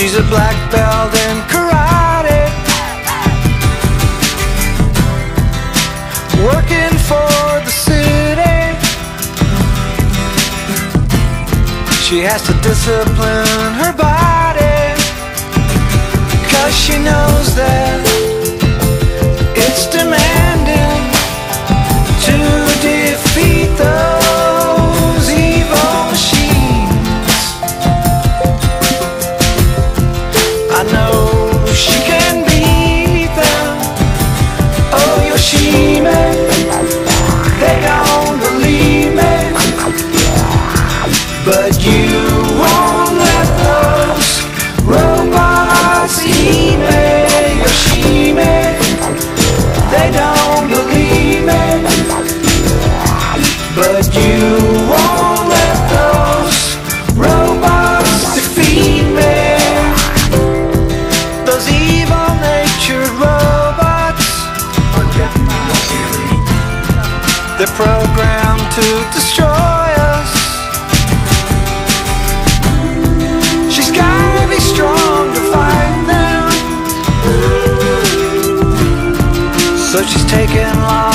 a black belt in karate. Working for the city. She has to discipline her body. Cause she knows that They're programmed to destroy us. She's gotta be strong to fight them. So she's taking lots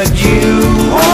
but you